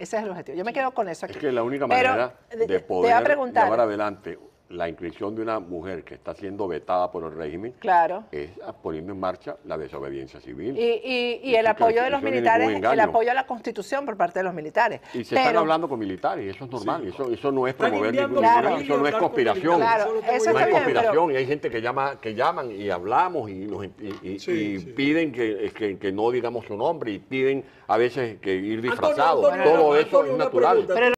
Ese es el objetivo. Yo me quedo con eso aquí. Es que la única manera de- poder llevar adelante la inscripción de una mujer que está siendo vetada por el régimen Claro. es poniendo en marcha la desobediencia civil. Y, y- el apoyo de los militares, el apoyo a la constitución por parte de los militares. Y se Pero- están hablando con militares, y eso es normal, eso, eso no es promover ningún, Claro. eso no es conspiración. Claro, eso no es bien, conspiración y hay gente que llama, que llaman y hablamos y, nos- y- y- Sí, y sí. piden que, que- que no digamos su nombre y piden a veces que ir Antonio, disfrazados. Antonio, Todo Antonio, eso es natural.